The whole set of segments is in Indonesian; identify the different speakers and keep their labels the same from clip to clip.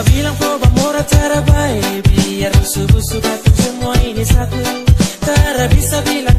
Speaker 1: bilang coba murah cara baik Biar musuh-musuh datang semua ini satu. Tara bisa bilang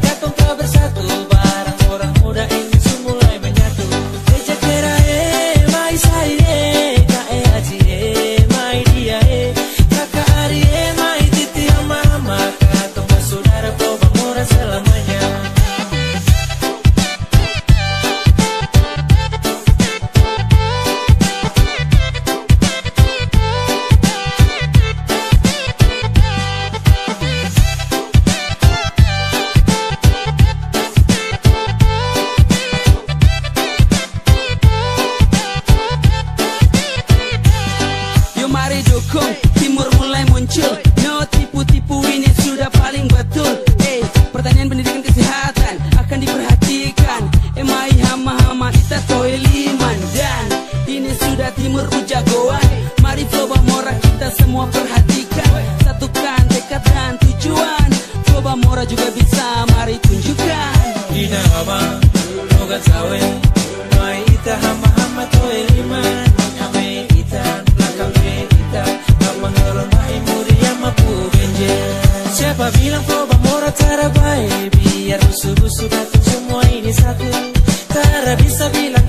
Speaker 2: timur jagoan Mari coba Mora kita semua perhatikan. Satukan tekad dan tujuan. Coba Mora juga bisa mari tunjukkan.
Speaker 1: Ina hama moga tawe Mai ita hama hama toe liman Hame ita Belakang me ita. Hama mai muri hama pugenje Siapa bilang coba Mora tarabai Biar busu busu datu semua ini satu. Tara bisa bilang